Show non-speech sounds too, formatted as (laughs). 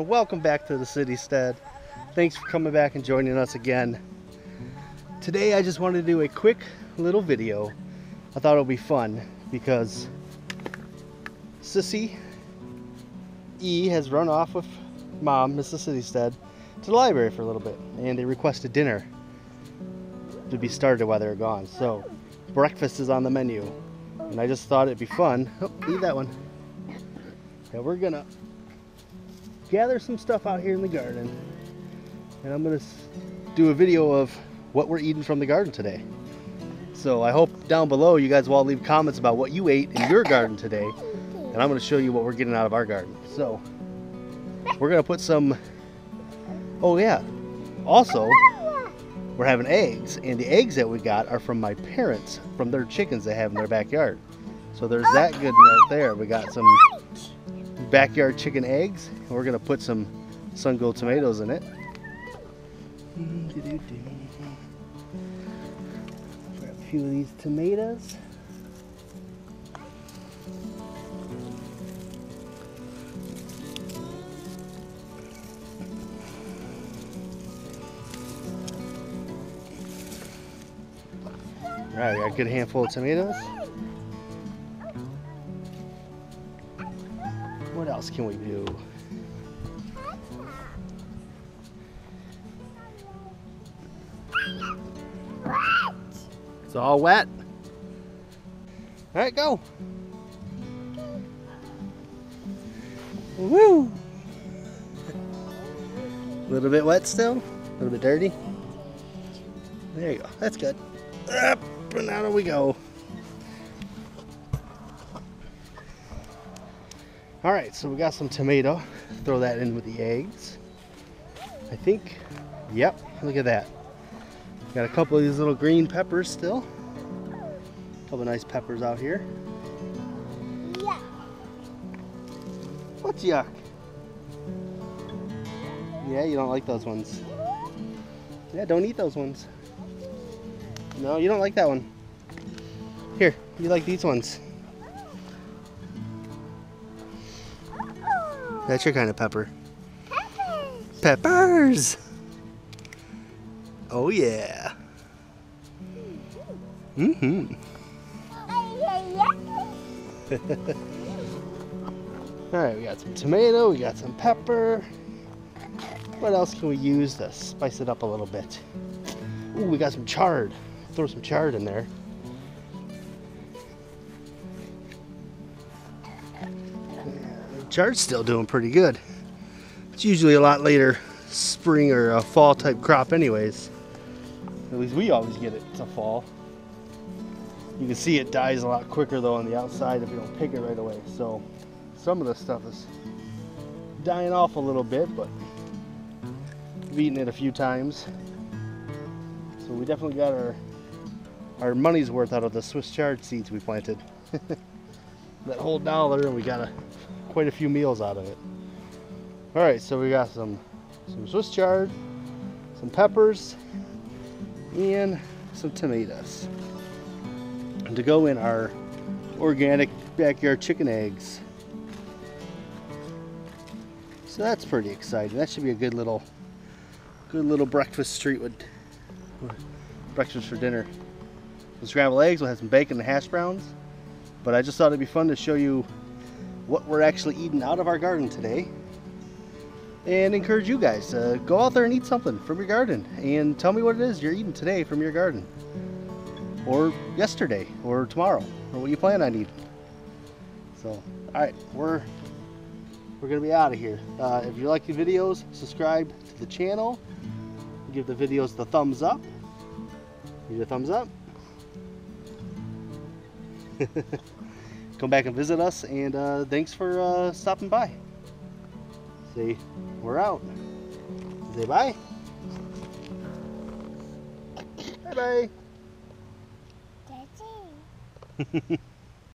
Welcome back to the Citystead. Thanks for coming back and joining us again. Today I just wanted to do a quick little video. I thought it would be fun because Sissy E has run off with mom, Mrs. Citystead, to the library for a little bit and they requested dinner to be started while they're gone. So breakfast is on the menu and I just thought it'd be fun. Oh, eat that one. And we're gonna gather some stuff out here in the garden and I'm gonna do a video of what we're eating from the garden today. So I hope down below you guys will all leave comments about what you ate in your garden today and I'm gonna show you what we're getting out of our garden. So we're gonna put some, oh yeah, also we're having eggs and the eggs that we got are from my parents from their chickens they have in their backyard. So there's that good note there. We got some backyard chicken eggs. We're gonna put some sun gold tomatoes in it. Grab a few of these tomatoes. All right, we got a good handful of tomatoes. What else can we do? It's all wet. All right, go. Woo! A little bit wet still, a little bit dirty. There you go, that's good. Up and out we go. All right, so we got some tomato. Throw that in with the eggs. I think, yep, look at that. Got a couple of these little green peppers still. A couple nice peppers out here. Yeah. What's yuck? Yeah, you don't like those ones. Yeah, don't eat those ones. No, you don't like that one. Here, you like these ones. That's your kind of pepper. Peppers. Peppers! Oh yeah. Mm-hmm. (laughs) Alright, we got some tomato, we got some pepper. What else can we use to spice it up a little bit? Ooh, we got some chard. Throw some chard in there. Chard's still doing pretty good. It's usually a lot later spring or a fall type crop anyways. At least we always get it to fall. You can see it dies a lot quicker though on the outside if you don't pick it right away. So some of the stuff is dying off a little bit, but we've eaten it a few times. So we definitely got our our money's worth out of the Swiss chard seeds we planted. (laughs) that whole dollar and we got a, quite a few meals out of it. All right, so we got some some Swiss chard, some peppers, and some tomatoes. And to go in our organic backyard chicken eggs. So that's pretty exciting. That should be a good little good little breakfast treat with breakfast for dinner. Some scrambled eggs, we'll have some bacon and hash browns. But I just thought it'd be fun to show you what we're actually eating out of our garden today and encourage you guys to go out there and eat something from your garden and tell me what it is you're eating today from your garden or yesterday or tomorrow or what you plan on eating. So all right we're we're gonna be out of here. Uh, if you like the videos subscribe to the channel. Give the videos the thumbs up. Give a thumbs up (laughs) come back and visit us and uh, thanks for uh, stopping by. Say we're out. Say bye. Bye bye. (laughs)